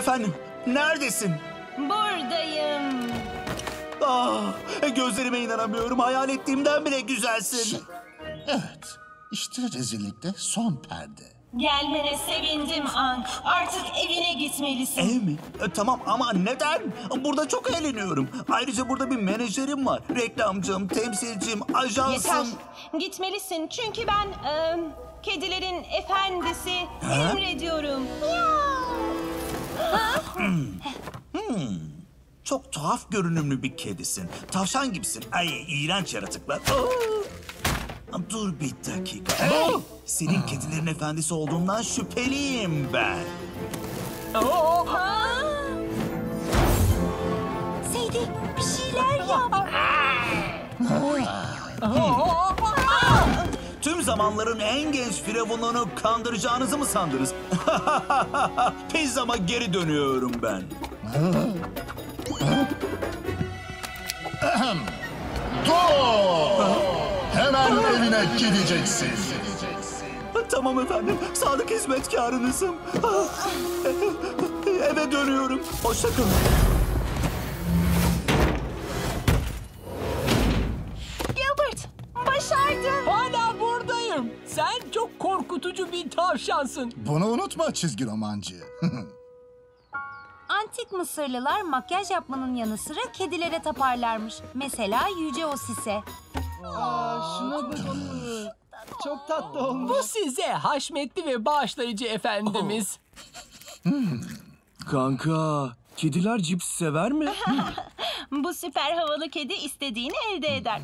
Efendim, neredesin? Buradayım. Ah, gözlerime inanamıyorum. Hayal ettiğimden bile güzelsin. Evet, işte rezillikte son perde. Gelmene sevindim Ank. Artık evine gitmelisin. Ev mi? E, tamam ama neden? Burada çok eğleniyorum. Ayrıca burada bir menajerim var. Reklamcım, temsilcim, ajansım. Yeter. Gitmelisin çünkü ben e, kedilerin efendisi emrediyorum. Çok tuhaf görünümlü bir kedisin. Tavşan gibisin. Ay iğrenç yaratıklar. Aa! Dur bir dakika. Senin kedilerin efendisi olduğundan şüpheliyim ben. Seydi bir şeyler yap. Zamanların en genç firavununu kandıracağınızı mı sandınız? Pizzama geri dönüyorum ben. Dur! Hemen evine gideceksin. Tamam efendim. Sadık hizmetkarınızım. Eve dönüyorum. Hoşça buradayım. Sen çok korkutucu bir tavşansın. Bunu unutma çizgi romancı. Antik Mısırlılar makyaj yapmanın yanı sıra kedilere taparlarmış. Mesela Yüce Osis'e. Çok tatlı olmuş. Bu size haşmetli ve bağışlayıcı efendimiz. Kanka, kediler cips sever mi? Bu süper havalı kedi istediğini elde eder.